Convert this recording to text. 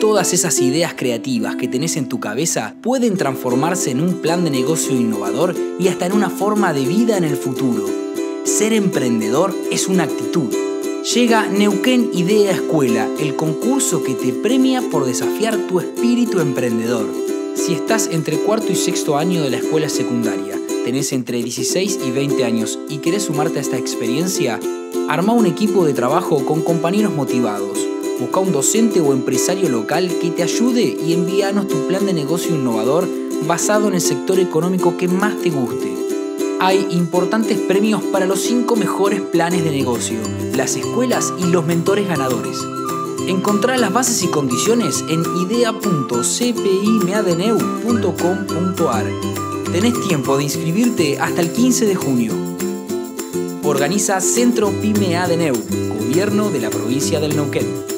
todas esas ideas creativas que tenés en tu cabeza pueden transformarse en un plan de negocio innovador y hasta en una forma de vida en el futuro. Ser emprendedor es una actitud. Llega Neuquén Idea Escuela, el concurso que te premia por desafiar tu espíritu emprendedor. Si estás entre cuarto y sexto año de la escuela secundaria, tenés entre 16 y 20 años y querés sumarte a esta experiencia, arma un equipo de trabajo con compañeros motivados Busca un docente o empresario local que te ayude y envíanos tu plan de negocio innovador basado en el sector económico que más te guste. Hay importantes premios para los 5 mejores planes de negocio, las escuelas y los mentores ganadores. Encontrá las bases y condiciones en idea.cpimeadeneu.com.ar. Tenés tiempo de inscribirte hasta el 15 de junio. Organiza Centro Pyme Adeneu, Gobierno de la provincia del Neuquén.